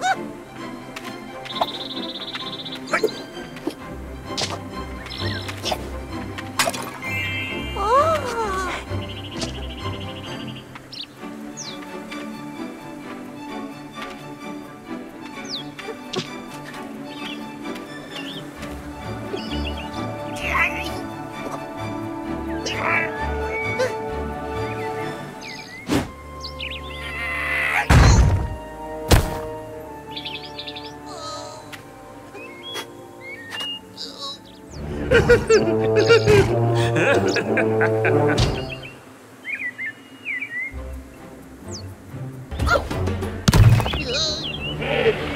哈哈。Oh!